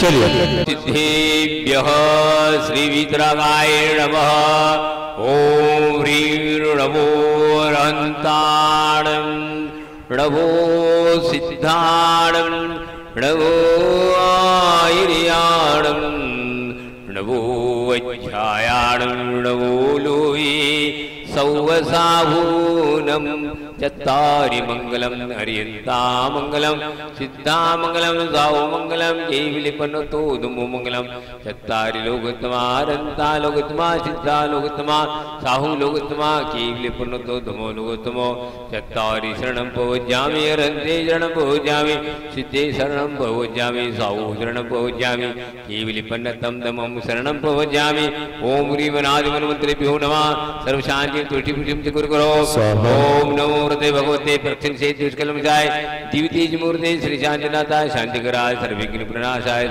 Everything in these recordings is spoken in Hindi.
चलिए सिद्धेभ्यः श्रीवितरगाय नमः। ॐ ह्रीं नमो रन्ताणं नमो सिद्धाणं नमो आयर्याणं नमो वज्रायाणं नमो लोये सौवसाभूनं ചത്താരിമംഗലം അരിയന്താമംഗലം സിദ്ധാമംഗലം സാവുമംഗലം ജൈവിലിപ്പന്നത്തോതുമംഗലം ചത്താരി ലോകത്തമാ രന്താ ലോകത്തമാ സിദ്ധാ ലോകത്തമാ സാഹു ലോകത്തമാ കേവിലിപ്പന്നത്തോതുമോ ലോകത്തമോ ചത്താരി ശരണം ഭവജാമി രന്തേ ശരണം ഭവജാമി സിദ്ധേ ശരണം ഭവജാമി സാഹു ശരണം ഭവജാമി കേവിലിപ്പന്നത്തം ദമം ശരണം ഭവജാമി ഓം ഹ്രീവനാദിമന്മന്ത്രിഭ്യോ നമ സർവശാന്തി തുഷ്ടിപുഷ്ടി കുരുകുരോ ഓം നമോ नमो हृदय भगवते प्रक्षण से दुष्कलम जाय दिव्य मूर्ति श्री शांतिनाथाय शांतिकराय सर्विघ्न प्रणाशाय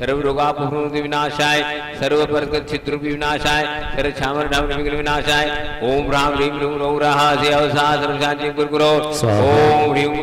सर्व रोगापति विनाशाय सर्व पर छिद्र विनाशाय सर्व छामर ढाम विघ्न विनाशाय ओम राम ह्रीम रूम रो रहा से अवसा सर्व शांति गुरो ओम ह्रीम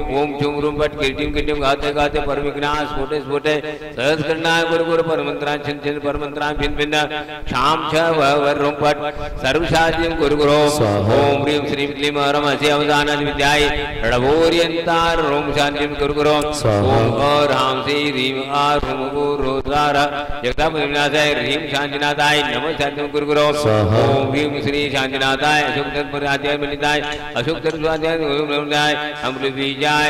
ओम रूम पट कीर्तिम कीर्तिम गाते गाते पर विघ्नाश स्फोटे स्फोटे। सहज करनाय गुरु गुरु पर मंत्रां छिन छिन पर मंत्रां भिन्न भिन्न। क्षाम छ वर रूम पट। सर्व शांति गुरु गुरो। ओम। ह्रीम श्रीम क्लीम रमसे अवदान विद्याय। रणभोर्यंतार रोम शांति गुरु गुरु। ओम। और हाम से ह्रीम आर रुम रोदार जगता विनाशाय ह्रीम शांतिनाथाय नमः शांति गुरु गुरु ओम। ह्रीम श्री शांतिनाथाय अशोक तत्पर आचार्य मनिताय अशोक तत्पर आचार्य अमृत बीजाय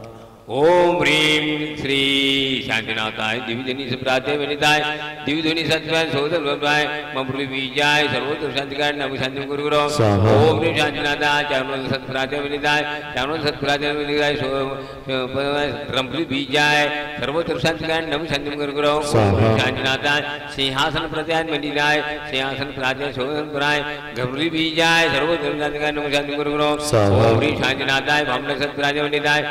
ओम ह्रीम श्री शांतिनाथाय दिव्यजनी सुप्राते वनिताय दिव्यध्वनि सत्वाय सोदर भवाय ममृति बीजाय सर्वोत्तर शांतिकाय नमः शांति गुरु गुरु। ओम ह्रीम शांतिनाथाय चारणों सत्प्राते वनिताय चारणों सत्प्राते वनिताय रमृति बीजाय सर्वोत्तर शांतिकाय नमः शांति गुरु गुरु ओम ह्रीम शांतिनाथाय सिंहासन प्रत्याय वनिताय सिंहासन प्राते सोदर भवाय बीजाय सर्वोत्तर शांतिकाय नमः शांति गुरु गुरु ओम ह्रीम शांतिनाथाय सत्प्राते वनिताय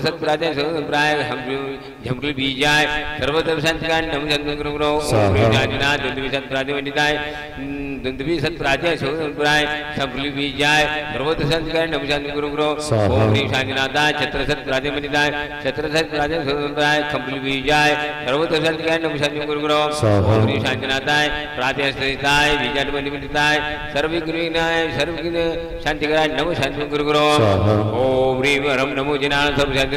सत्प्राते प्राय झमकल बीजाय सर्वत्र शांतिकाय नम जन्म गुरु गुरु। ओम ह्रीम शांतिनाथ दंदवी दंदवी सत्प्राते प्राय झमकल बीजाय सर्वत्र शांतिकाय नम जन्म गुरु गुरु। स्वाहा। ओम ह्रीम शांतिनाथाय छत्र सत्प्राते वनिताय छत्र सत्प्राते प्राय खंबल बीजाय सर्वत्र शांतिकाय नम जन्म गुरु गुरु। स्वाहा। ओम ह्रीम शांतिनाथाय प्राते स्थिताय बीजाट वनिताय सर्वविघ्नाय सर्वविघ्न शांतिकाय नम शांति गुरु। गुरु स्वाहा। ओम ह्रीम रम नमो जिनान सर्व शांति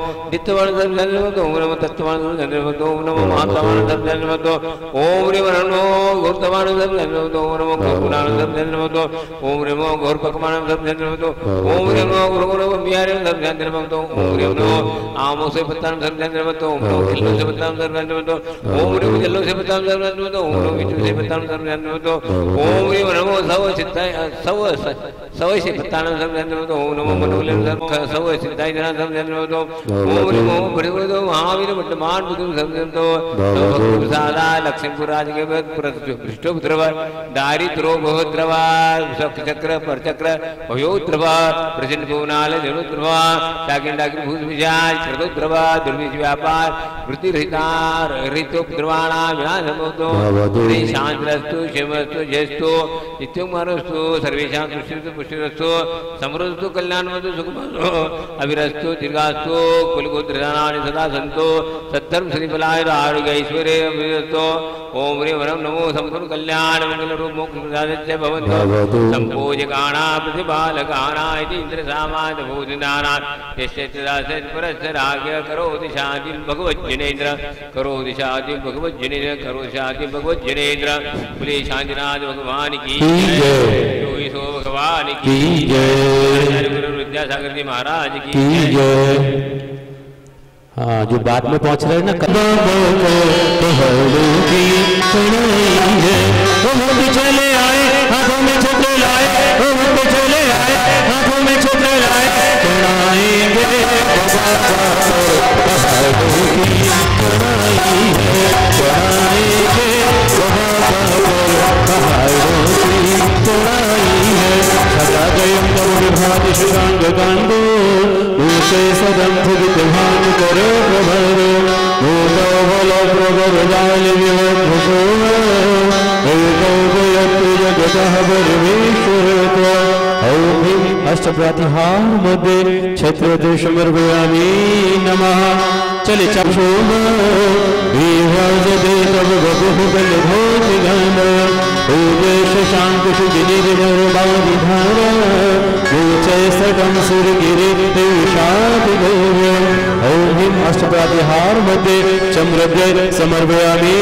शांति भक्तो ओम नमो शांति भक्तो ओम नमो शांति भक्तो ओम नमो सर्व शांति भक्तो ओम नमो शांति भक्तो ओम ह्रीम गौरपकमान भक्तो ओम ह्रीम गुरु गुरु बिहारी भक्तो ओम नमो आमो से पत्तान भक्तो ओम नमो खिल्लो से पत्तान भक्तो ओम ह्रीम जल्लो से पत्तान भक्तो ओम नमो विष्णु से पत्तान भक्तो ओम नमो सव चित्ताय सव सव से पत्तान सर्व शांति भक्तो ओम नमो मनोले सर्व सव जना सर्व शांति भक्तो ओम बड़े बड़े तो महावीर वर्तमान बुद्धि सर्व शांति भक्तो प्रसादा लक्ष्मीपुर राज के पृष्ठो द्रव दारिद्रो बहुद्रवा चक्र पर चक्र भयोद्रवा प्रचंड भुवनाल जनुद्रवा डाकिन नित्यमरस्तु सर्वेषां तुष्टिरस्तु पुष्टिरस्तु समृद्धस्तु, कल्याणमस्तु, सुखमस्तु अविरस्तु दीर्घास्तु कुलगोत्रजानानि सदा सन्तु सत्तर्म श्रीफलाय आरोग्य ऐश्वर्य अभिरस्तु ओम ह्रीं वरं नमो संपूर्ण कल्याण मंगल रूप मोक्ष प्रसादस्य भवतु। संपूजकाणा प्रतिपालकाणा इति इन्द्रसामाद भूतिनाना यस्य च दास्य परस्य राज्ञ करोति शान्तिं भगवज्जनेन्द्र। करोति शान्तिं भगवज्जनेन्द्र करोति शान्तिं भगवज्जनेन्द्र। बोले शांतिनाथ भगवान की जय। सो भगवान की जय। गुरु विद्यासागर जी महाराज की जय। हाँ जो बाद में पहुँच रहे हैं ना बाबों को है। हम चले आए हाथों में छतरे लाए हम चले आए हाथों में छतरे लाए। की है को है सदा जयम तव विभाग कांडो सदम भुगित करे प्रभर। भूतो बल प्रभर जाल विभो एको जयतु जगतः परमेश्वर ॐ ह्रीं अष्टप्रातिहार मध्ये क्षेत्र देशमर्वयामि नमः। चले चक्षो विभजते तव बभुः ऊचे सकम सुरगिरि विषाद ॐ ह्रीं अष्टप्रातिहार मध्ये चम्रद्वय समर्पयामि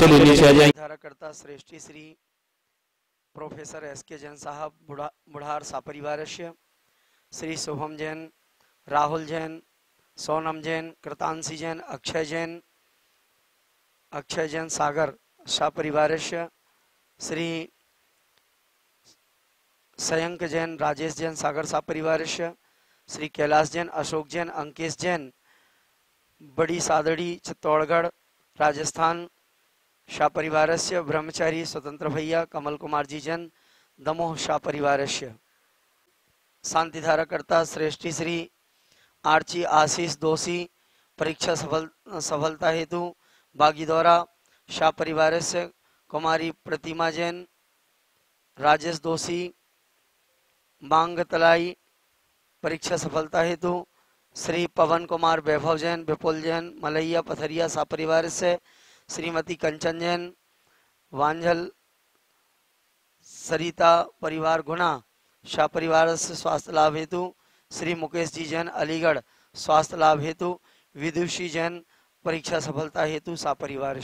चलिए नीचे श्रेष्ठी श्री प्रोफेसर एस के जैन साहब, बुढ़ा बुढ़ार सापरिवारस्य श्री शुभम जैन, राहुल जैन, सोनम जैन, कृतांशी जैन, अक्षय जैन अक्षय जैन सागर सापरिवारस्य श्री सयंक जैन, राजेश जैन सागर सापरिवारस्य श्री कैलाश जैन, अशोक जैन, अंकेश जैन, बड़ी सादड़ी, चित्तौड़गढ़, राजस्थान, शाह परिवारस्य, ब्रह्मचारी, स्वतंत्र भैया, कमल कुमार जी जन दमोह शाह परिवारस्य। शांतिधाराकर्ता, श्रेष्ठी श्री, आर्ची, आशीष, दोषी, परीक्षा सफल, सफलता हेतु, बागीदौरा, शाह परिवारस्य, कुमारी प्रतिमा जैन, राजेश दोषी मांग तलाई परीक्षा सफलता हेतु श्री पवन कुमार वैभव जैन, विपुल जैन, मलैया पथरिया सा परिवार से श्रीमती कंचन जैन, वांझल सरिता परिवार गुना शाह परिवार से स्वास्थ्य लाभ हेतु श्री मुकेश जी जैन, अलीगढ़ स्वास्थ्य लाभ हेतु, विदुषी जैन, परीक्षा सफलता हेतु सा परिवार